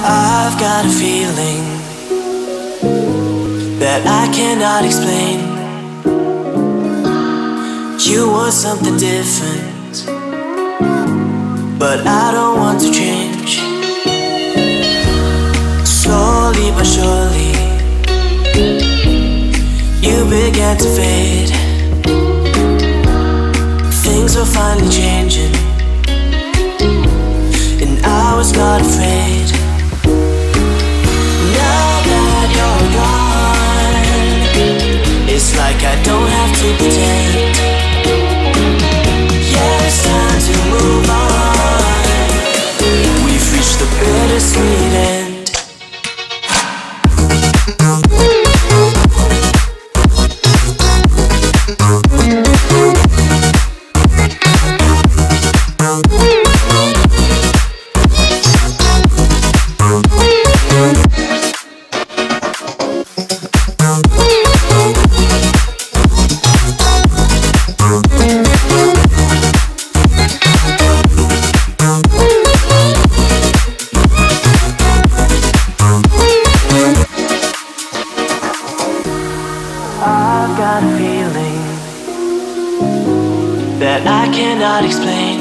I've got a feeling that I cannot explain. You want something different, but I don't want to change. Slowly but surely, you began to fade. Things were finally changing, and I was not afraid. I've got a feeling that I cannot explain.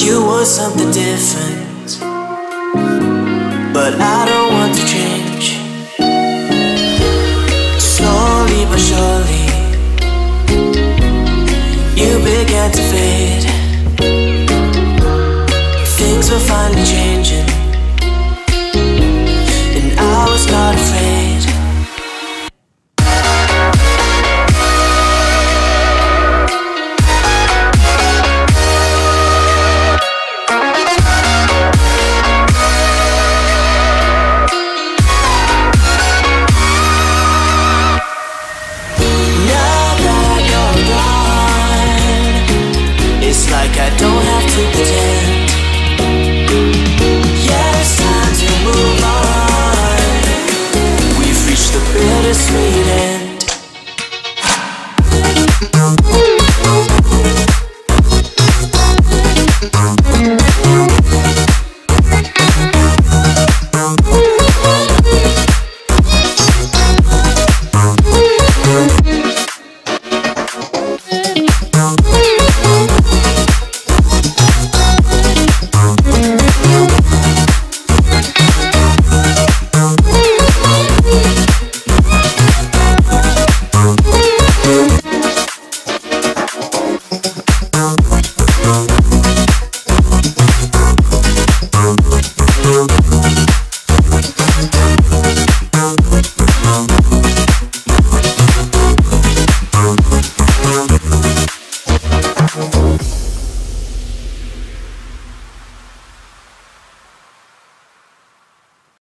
You want something different, but I don't want to change. Slowly but surely, you began to fade. Things were finally changing.